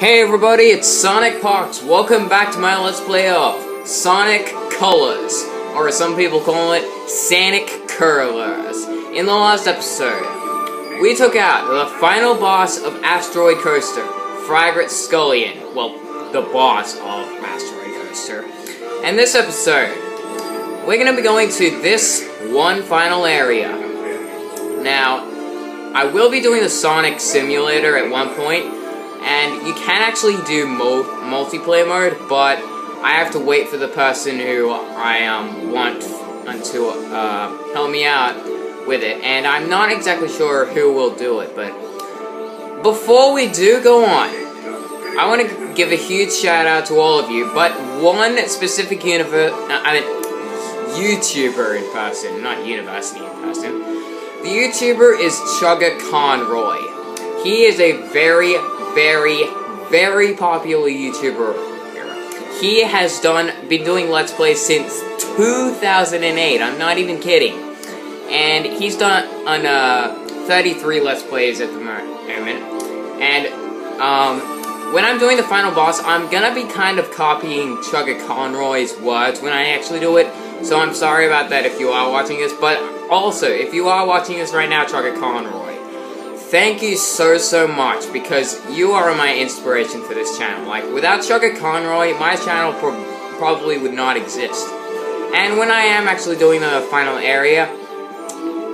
Hey everybody, it's Sonic Parks. Welcome back to my Let's Play of Sonic Colors, or as some people call it, Sonic Curlers. In the last episode, we took out the final boss of Asteroid Coaster, Frigate Skullian. Well, the boss of Asteroid Coaster. And this episode, we're gonna be going to this one final area. Now, I will be doing the Sonic Simulator at one point, and you can actually do multiplayer mode, but I have to wait for the person who I um, want to uh, help me out with it, and I'm not exactly sure who will do it, but before we do go on, I want to give a huge shout out to all of you, but one specific universe, uh, I mean, YouTuber in person, not university in person. The YouTuber is Chugga Conroy. He is a very, very, very popular YouTuber. He has done been doing Let's Plays since 2008. I'm not even kidding. And he's done on uh, 33 Let's Plays at the moment. And um, when I'm doing the final boss, I'm gonna be kind of copying Chuggaaconroy's words when I actually do it. So I'm sorry about that if you are watching this. But also, if you are watching this right now, Chuggaaconroy, Thank you so, so much, because you are my inspiration for this channel. Like, without Chuggaaconroy, my channel pro probably would not exist. And when I am actually doing the final area,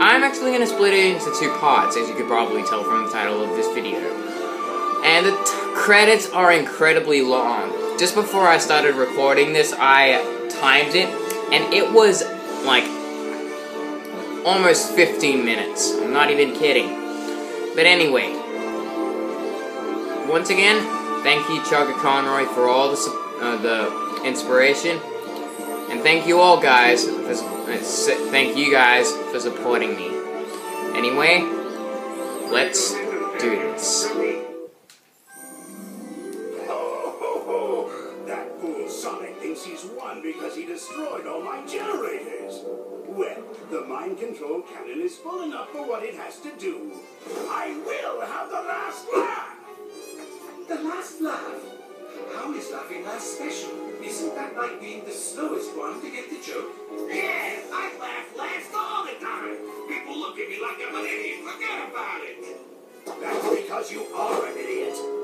I'm actually going to split it into two parts, as you could probably tell from the title of this video. And the credits are incredibly long. Just before I started recording this, I timed it, and it was, like, almost 15 minutes. I'm not even kidding. But anyway, once again, thank you Chuggaaconroy for all the, uh, the inspiration. And thank you all guys, for, uh, thank you guys for supporting me. Anyway, let's do this. Thinks he's won because he destroyed all my generators. Well, the mind control cannon is full enough for what it has to do. I will have the last laugh! The last laugh? How is laughing last special? Isn't that like being the slowest one to get the joke? Yeah, I laugh last all the time. People look at me like I'm an idiot. Forget about it. That's because you are an idiot.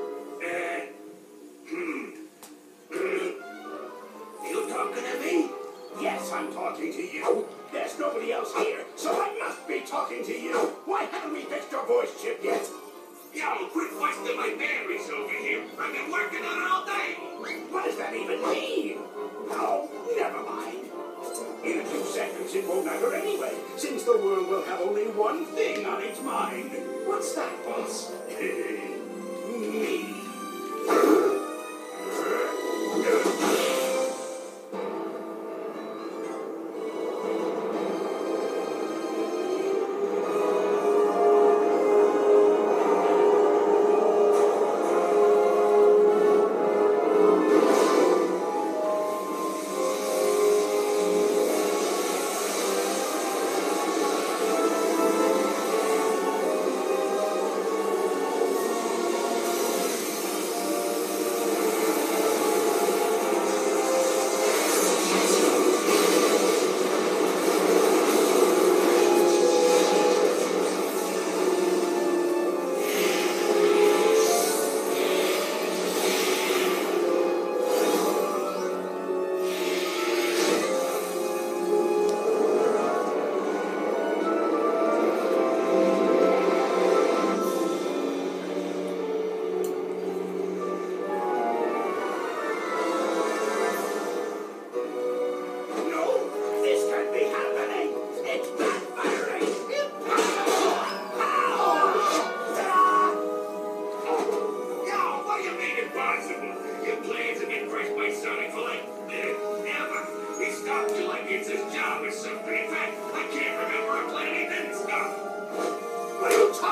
Talking to you. There's nobody else here, so I must be talking to you. Why haven't we fixed your voice chip yet? Yo, quit wasting my batteries over here. I've been working on it all day. What does that even mean? Oh, never mind. In a few seconds, it won't matter anyway, since the world will have only one thing on its mind. What's that, boss? Me.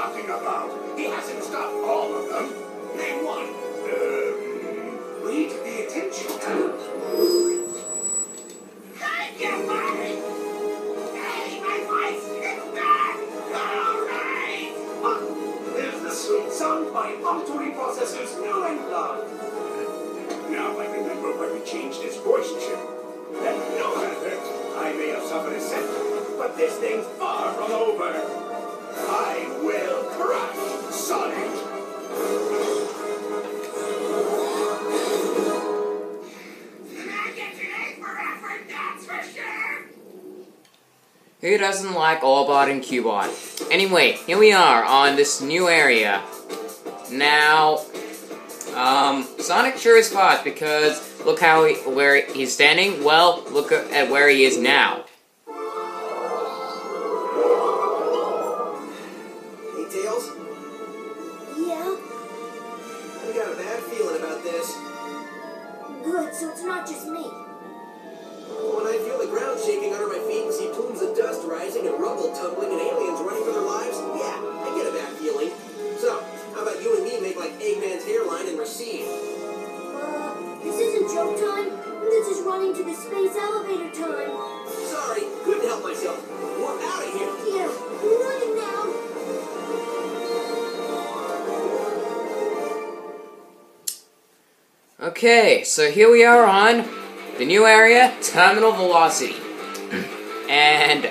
Talking about? He hasn't stopped all of them. Name one. Um, read the attention Thank you, Barney. Hey, my voice back. All right. There's the sweet sound my auditory processors know and. Now I remember we changed its voice chip. No matter, I may have suffered a setback, but this thing's far from over. I will crush Sonic! Who doesn't like Orbot and Cubot? Anyway, here we are on this new area. Now, um, Sonic sure is fast because look how he, where he's standing. Well, look at where he is now. This to the space elevator time. Sorry, couldn't help myself. We're out of here. Yeah, we're running now. Okay, so here we are on the new area, Terminal Velocity. and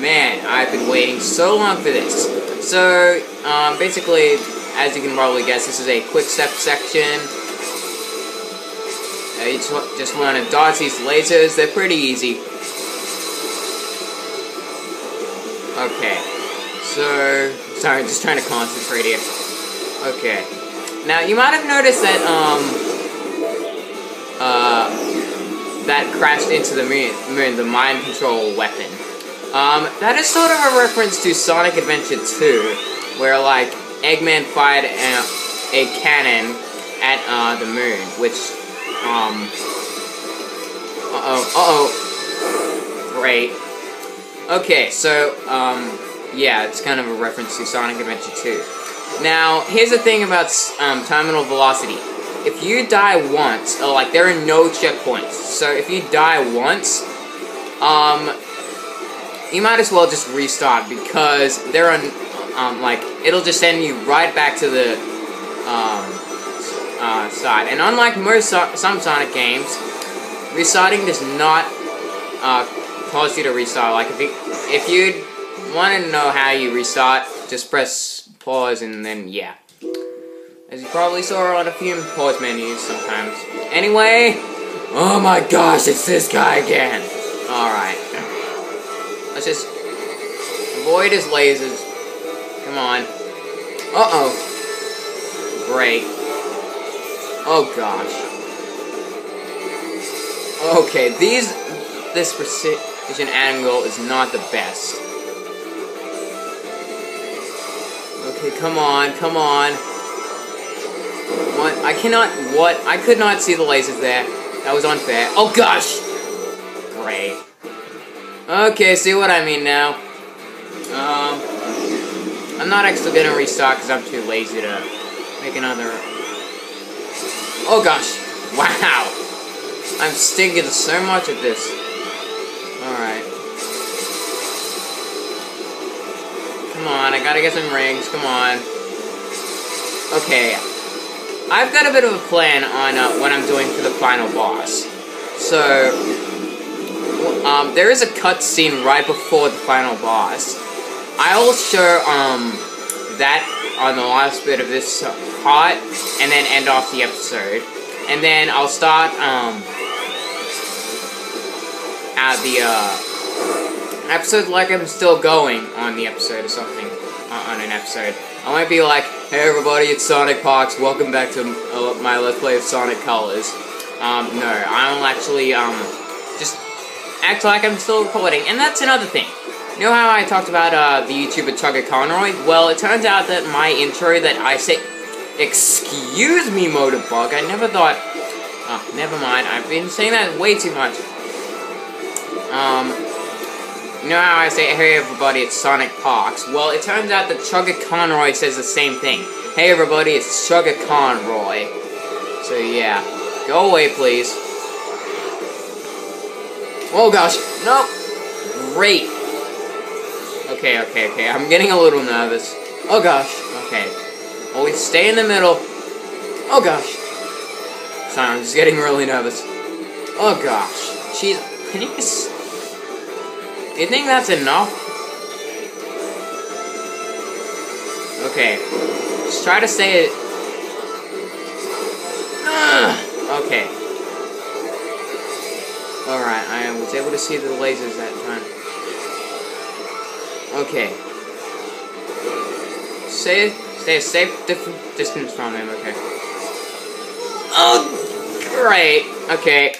man, I've been waiting so long for this. So, um, basically, as you can probably guess, this is a quick step section. Just want to dodge these lasers, they're pretty easy. Okay, so, sorry, just trying to concentrate here. Okay. Now, you might have noticed that, um, uh, that crashed into the moon, moon, the mind control weapon. Um, that is sort of a reference to Sonic Adventure 2, where, like, Eggman fired a, a cannon at, uh, the moon, which, um, uh-oh, uh-oh, great. Okay, so, um, yeah, it's kind of a reference to Sonic Adventure 2. Now, here's the thing about um, terminal velocity. If you die once, uh, like there are no checkpoints. So if you die once, um, you might as well just restart because there are, um, like it'll just send you right back to the um, uh, side. And unlike most so- some Sonic games, restarting does not uh, cause you to restart. Like if you if you want to know how you restart, just press pause and then yeah. As you probably saw on a few pause menus sometimes. Anyway, oh my gosh, it's this guy again. Alright. Let's just avoid his lasers. Come on. Uh-oh. Great. Oh gosh. Okay, these this precision angle is not the best. Okay, come on, come on. What? I cannot. What? I could not see the lasers there. That was unfair. Oh gosh! Great. Okay, see what I mean now. Um, I'm not actually gonna restart because I'm too lazy to make another. Oh gosh! Wow! I'm stinking so much at this. Alright. Come on, I gotta get some rings, come on. Okay. I've got a bit of a plan on uh, what I'm doing for the final boss. So, um, there is a cutscene right before the final boss. I'll show um, that on the last bit of this part, and then end off the episode. And then I'll start um, at the uh, episode like I'm still going on the episode or something. Uh, on an episode. I might be like, hey everybody, it's Sonic Parks, welcome back to uh, my Let's Play of Sonic Colors. Um, no, I'll actually, um, just act like I'm still recording. And that's another thing. You know how I talked about, uh, the YouTuber Chuggaaconroy? Well, it turns out that my intro that I say, excuse me, Motorbug, I never thought, oh, never mind, I've been saying that way too much. Um, you know how I say, hey everybody, it's Sonic Parks? Well, it turns out that Chuggaaconroy says the same thing. Hey everybody, it's Chugga Conroy. So yeah, go away please. Oh gosh, no! Great! Okay, okay, okay, I'm getting a little nervous. Oh gosh, okay. Always stay in the middle. Oh gosh. Sorry, I'm just getting really nervous. Oh gosh. Jeez, can you just... You think that's enough? Okay. Just try to say it... Ugh. Okay. Alright, I was able to see the lasers that time. Okay. Stay, stay a safe dif- distance from him, okay. Oh, great. Okay.